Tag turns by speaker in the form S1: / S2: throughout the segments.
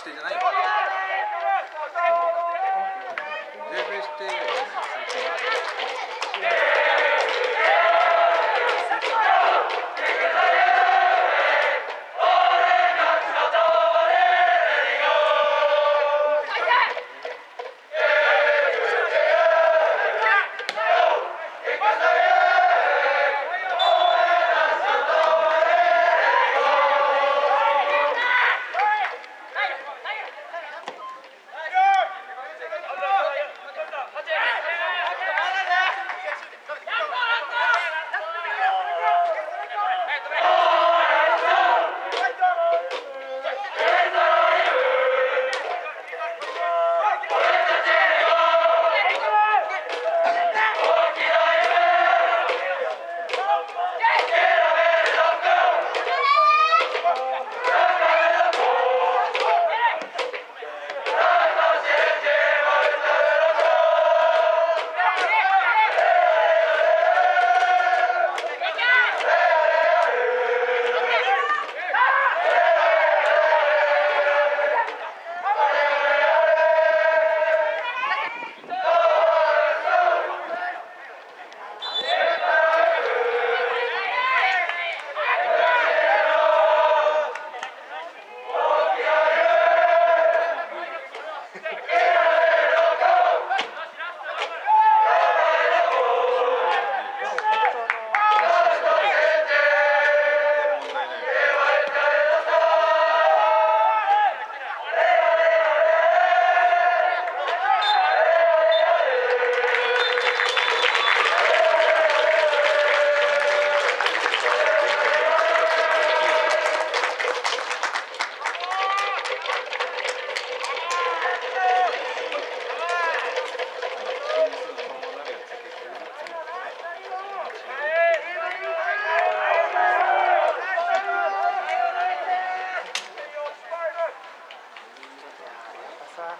S1: し
S2: てじゃない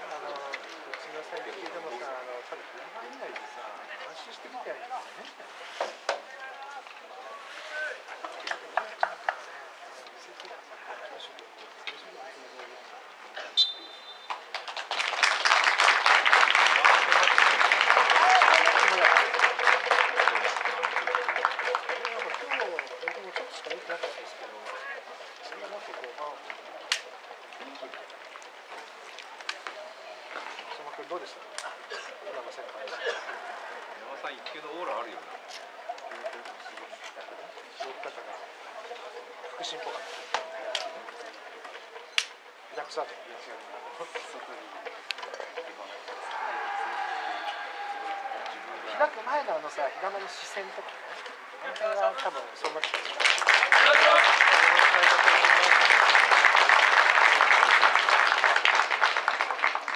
S1: のうちのサイト聞いてもさあの多分車以内でさ安心してみたいんだよね今日僕もちょっとしか見てなかったですけどそんななんかこうあ雰囲気相馬君どうでした今の先輩
S2: 山さん。一級のオーラあるよな
S1: 動き方が腹心っぽかったリラックスアウト開く前のあのさ左の視線とかねあの辺が多分そん。な気がする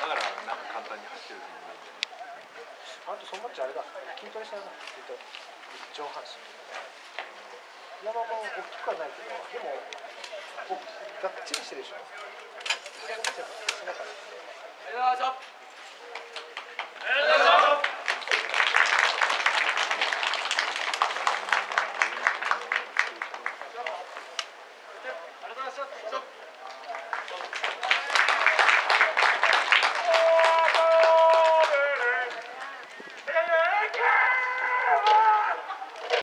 S2: だからなんか簡単に走ってるふうに見える
S1: あとそんなっちゃあれだ筋トレしたな筋トレ上半身山も大きくはないけどでもがっちりしてるでしょ背中